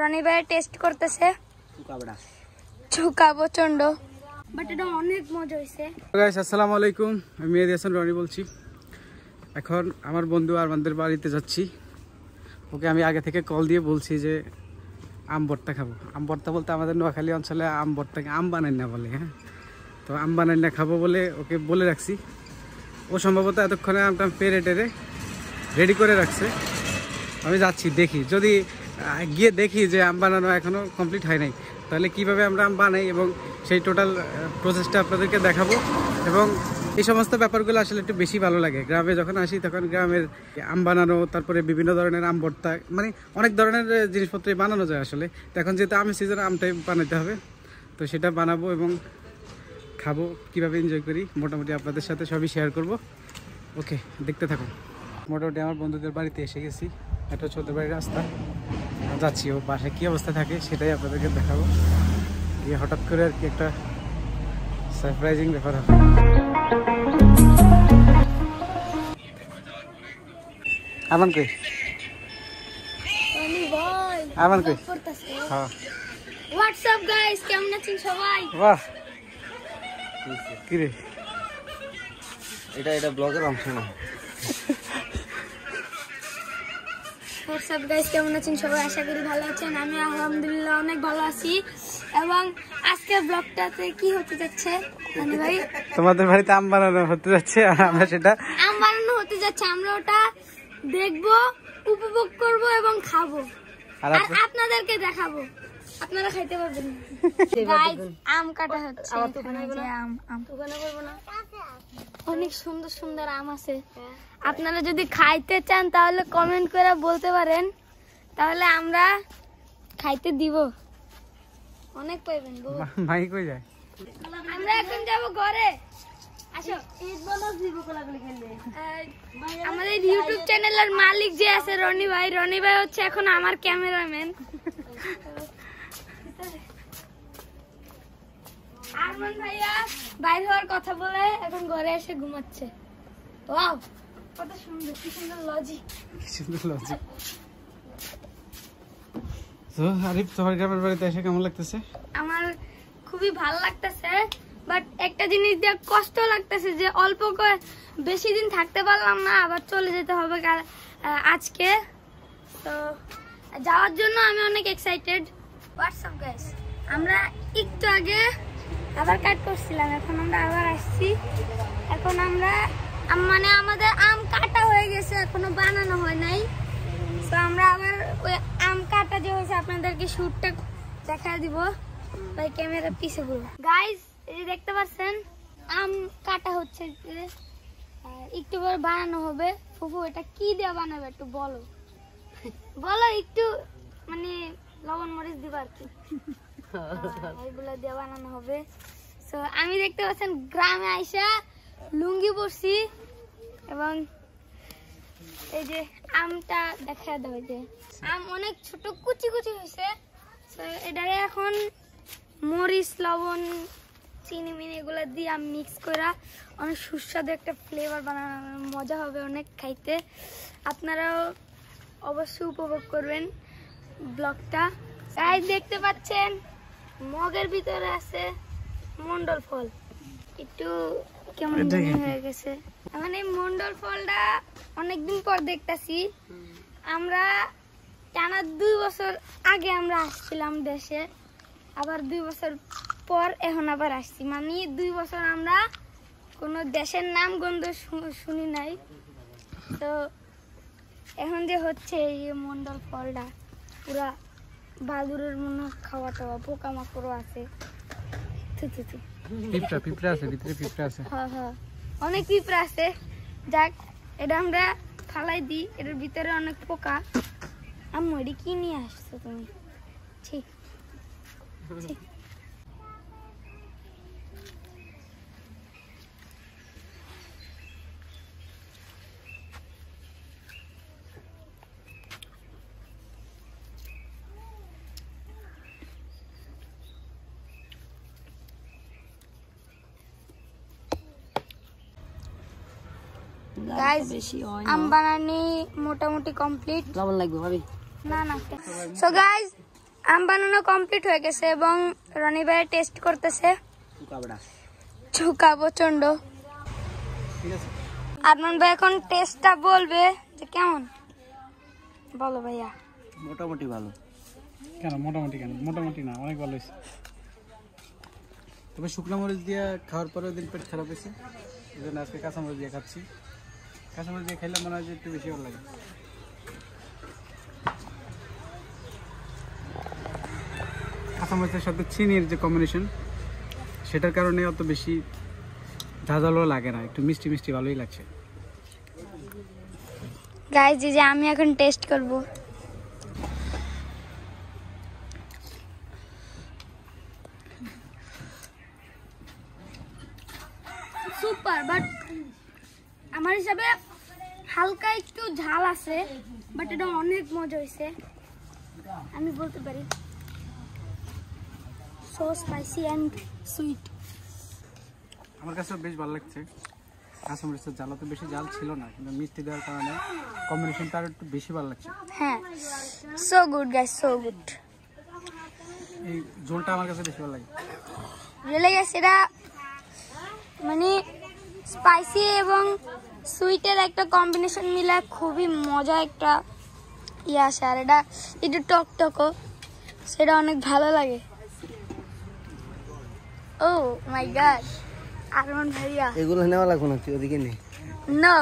রনি ভাই টেস্ট করতেছে চুকা প্রচণ্ড বাট এটা অনেক মজা হয়েছে গাইস আসসালামু আলাইকুম। আমি মেহেদি হাসান রনি বলছি। এখন আমার বন্ধু আরমানদের বাড়িতে যাচ্ছি। ওকে আমি আগে থেকে কল দিয়ে বলছি যে আম ভর্তা খাব। আম ভর্তা বলতে আমাদের নোয়াখালী অঞ্চলে আম ভর্তাকে আম বানাই না বলে হ্যাঁ? তো আম বানাই না খাব বলে ওকে বলে রাখছি। ও সম্ভবত এতক্ষণে আমটা পেরে টেরে রেডি করে রাখছে। আমি যাচ্ছি দেখি। যদি গিয়ে দেখি যে আম বানানো এখনও কমপ্লিট হয় নাই। তাহলে কীভাবে আমরা আম বানাই এবং সেই টোটাল প্রসেসটা আপনাদেরকে দেখাবো। এবং এই সমস্ত ব্যাপারগুলো আসলে একটু বেশি ভালো লাগে। গ্রামে যখন আসি তখন গ্রামের আম বানানো, তারপরে বিভিন্ন ধরনের আম ভর্তা মানে অনেক ধরনের জিনিসপত্রই বানানো যায় আসলে। এখন যেহেতু আমের সিজন আমটাই বানাতে হবে। তো সেটা বানাবো এবং খাব, কীভাবে এনজয় করি, মোটামুটি আপনাদের সাথে সবই শেয়ার করব। ওকে দেখতে থাকুন। মোটামুটি আমার বন্ধুদের বাড়িতে এসে গেছি। একটা ছোট বাড়ির রাস্তা। যাচ্ছি ও বাসায় কী অবস্থা থাকে সেটাই আপনাদেরকে দেখাবো। গিয়ে হঠাৎ করে আর কি একটা সারপ্রাইজিং ব্যাপার হবে। আমান কই? আমান কই? করতেছে। হ্যাঁ। হোয়াটসঅ্যাপ গাইস কেমন আছেন সবাই? বাহ। কি রে? এটা এটা ব্লগের অংশ না। হোয়াটসঅ্যাপ গাইজ কেমন আছেন? সবাই আশা করি ভালো আছেন। আমি আলহামদুলিল্লাহ অনেক ভালো আছি। এবং আজকের ব্লগটাতে কি হতে যাচ্ছে ভাই? তোমাদের বাড়িতে আম বানানো হতে যাচ্ছে আর আমরা সেটা আম বানানো হতে যাচ্ছে। আমরা ওটা দেখব উপভোগ করব এবং খাব। আর আপনাদেরকে দেখাবো। আপনারা খাইতে পারবেন। না। আম কাটা হচ্ছে আম আম। অনেক সুন্দর সুন্দর আম আছে। আপনারা যদি খাইতে চান তাহলে কমেন্ট করে বলতে পারেন। তাহলে আমরা খাইতে দিব। অনেক পাইবেন। মাই কই যায়? আমরা এখন যাব ঘরে। আমাদের ইউটিউব চ্যানেলের মালিক যে আছে রনি ভাই রনি ভাই হচ্ছে এখন আমার ক্যামেরাম্যান আরমান ভাইয়া বাইরে হওয়ার কথা বলে এখন ঘরে এসে ঘুমাচ্ছে। ওয়াও কত সুন্দর কি সুন্দর লজিক কি সুন্দর লজিক তো আরিফ তোমার গ্রামের বাড়িতে এসে কেমন লাগতেছে? আমার খুবই ভালো লাগতেছে বাট একটা জিনিস দিয়ে কষ্ট লাগতেছে যে অল্প করে বেশি দিন থাকতে পারলাম না আবার চলে যেতে হবে কাল আজকে। তো যাওয়ার জন্য আমি অনেক এক্সাইটেড হোয়াটসঅ্যাপ গাইস আমরা একটু আগে আবার কাট করছিলাম, এখন আমরা আবার আসছি। এখন আমরা আম- মানে আমাদের আম কাটা হয়ে গেছে, এখনও বানানো হয় নাই। তো আমরা আবার ওই আম কাটা যে হয়েছে, আপনাদেরকে শুটটা দেখা দিব। ভাই ক্যামেরা পিছে ঘুরো। গাইজ এই দেখতে পাচ্ছেন, আম কাটা হচ্ছে। একটু পরে বানানো হবে। ফুফু, এটা কি দিয়ে বানাবে একটু বলো। বলো, একটু মানে লবণ মরিচ দিবা আর কি। আহ, দিয়ে বানানো হবে। তো আমি দেখতে পাচ্ছেন গ্রামে আইসা লুঙ্গি পরছি এবং এই যে আমটা দেখা এই যে। আম অনেক ছোট কুচি কুচি হয়েছে। এটারে এখন মরিচ লবণ চিনি মিনি এগুলো দিয়ে আম মিক্স করা অনেক সুস্বাদু একটা ফ্লেভার বানানো মজা হবে অনেক খাইতে। আপনারাও অবশ্যই উপভোগ করবেন ব্লগটা। তাই দেখতে পাচ্ছেন? মগের ভিতরে আছে মন্ডল ফল। একটু কেমন? হয়ে গেছে? এখন এই মন্ডল ফলটা অনেকদিন পর দেখতাছি। আমরা টানা দুই বছর আগে আমরা আসছিলাম দেশে। আবার দুই বছর পর এখন আবার আসছি। মানে দুই বছর আমরা কোনো দেশের নাম গন্ধ শুনি নাই। তো এখন যে হচ্ছে এই মন্ডল ফলটা পুরা বাদুরের মনে খাওয়া টাওয়া পোকামাকড়ও আছে। থু থু থু পিঁপড়া পিঁপড়া আছে ভিতরে পিঁপড়া আছে। হ্যাঁ হ্যাঁ। অনেক পিঁপড়া আছে। যাক এটা আমরা ফালাই দিই। এটার ভিতরে অনেক পোকা। আম্মু এটি কি নিয়ে আসছো তুমি? ঠিক ঠিক আম বানানি মোটামুটি কমপ্লিট লবণ লাগবে ভাবি? না না। সো গাইস আম বানানো কমপ্লিট হয়ে গেছে এবং রনি ভাই টেস্ট করতেছে। চুকা প্রচণ্ড আদনান ভাই এখন টেস্টটা বলবে যে কেমন? বলো ভাইয়া। মোটামুটি ভালো। কেন? মোটামুটি কেন? মোটামুটি না অনেক ভালো হয়েছে। তবে শুকনো মরিচ দিয়ে খাওয়ার পরেও দিন পেট খারাপ হয়েছে। এই জন্য আজকে কাঁচামরিচ দিয়ে খাচ্ছি। কাঁচামরিচ দিয়ে খেলে মনে হয় যে একটু বেশি ভালো লাগে। কাঁচামরিচের সাথে চিনির যে কম্বিনেশন সেটার কারণে অত বেশি ঝাঁঝালো লাগে না, একটু মিষ্টি মিষ্টি ভালোই লাগছে। গাইজ যে আমি এখন টেস্ট করব। সুপার বাট আমার হিসাবে হালকা একটু ঝাল আছে বাট এটা অনেক মজা হয়েছে আমি বলতে পারি। সো স্পাইসি অ্যান্ড সুইট আমার কাছে বেশ ভালো লাগছে। কাঁচামরিচের জ্বালা তো বেশি জাল ছিল না কিন্তু মিষ্টি দেওয়ার কারণে কম্বিনেশনটা আরও একটু বেশি ভালো লাগছে। হ্যাঁ। So good guys so good এই ঝোলটা আমার কাছে বেশি ভালো লাগে। রেলে গেছে এটা মানে স্পাইসি এবং সুইটের একটা কম্বিনেশন মিলে খুবই মজা একটা ইয়ে আসে আর এটা একটু টক টকও সেটা অনেক ভালো লাগে। ও মাই গড আরমান ভাইয়া। এগুলো নেওয়া লাগবে না তুই ওদিকে নে। No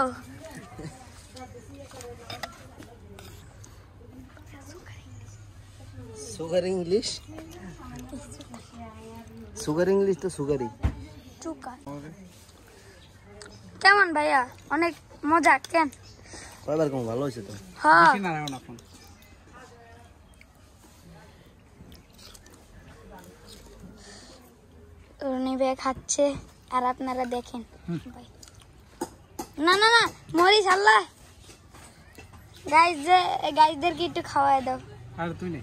sugar English sugar English তো সুগারই চুকা কেমন ভাইয়া? অনেক মজা কেন? কয়বার কম? ভালো হয়েছে তো। হ্যাঁ। নারায়ণ খাচ্ছে আর আপনারা দেখেন। না না না মরিস আল্লাহ। গাইজ গাইজদেরকে একটু খাওয়াই দাও। আর তুই নে।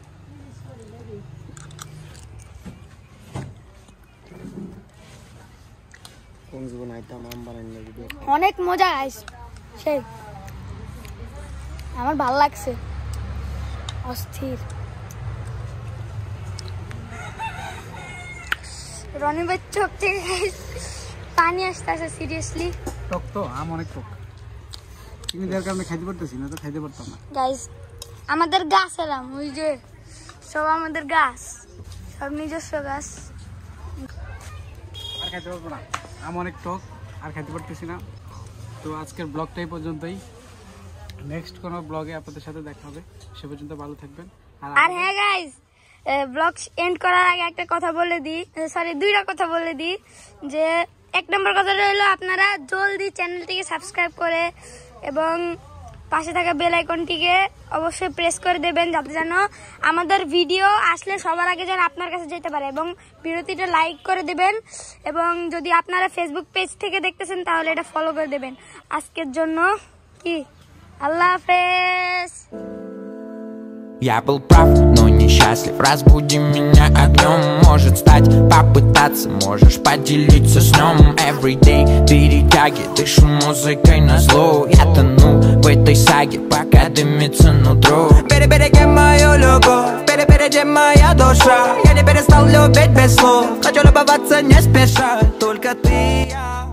কোন জীবন আইতাম আম বানাই ভিডিও অনেক মজা গাইস সেই আমার ভালো লাগছে। অস্থির। রনি ভাই চোখ থেকে পানি আসতেছে সিরিয়াসলি টক তো আম অনেক টক চিনি দেওয়ার কারণে খাইতে পারতেছি না তো খাইতে পারতাম না। গাইস আমাদের গাছ এলাম ওই যে সব আমাদের গাছ সব নিজস্ব গাছ। আর খাইতে পারব না। আম অনেক টক আর খেতে পারতেছি না। তো আজকের ব্লগটাই পর্যন্তই। নেক্সট কোনো ব্লগে আপনাদের সাথে দেখা হবে। সে পর্যন্ত ভালো থাকবেন। আর হ্যাঁ গাইস ব্লগ এন্ড করার আগে একটা কথা বলে দিই। সরি দুইটা কথা বলে দিই। যে এক নম্বর কথাটা হলো আপনারা জলদি চ্যানেলটিকে সাবস্ক্রাইব করে এবং পাশে থাকা বেল আইকনটিকে অবশ্যই প্রেস করে দেবেন যাতে যেন আমাদের ভিডিও আসলে সবার আগে যেন আপনার কাছে যেতে পারে এবং বিরতিটা লাইক করে দেবেন এবং যদি আপনারা ফেসবুক পেজ থেকে দেখতেছেন তাহলে এটা ফলো করে দেবেন। আজকের জন্য কি? আল্লাহ হাফেজ! Я был прав, но несчастлив. Разбуди меня огнем. Может стать, попытаться. Можешь поделиться с нем Everyday перетяги. Дышу музыкой на зло. Я тону в этой саге Пока дымится нутро. Перебереги мою любовь. Перебереги моя душа. Я не перестал любить без слов. Хочу любоваться не спеша. Только ты и я